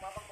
Mabang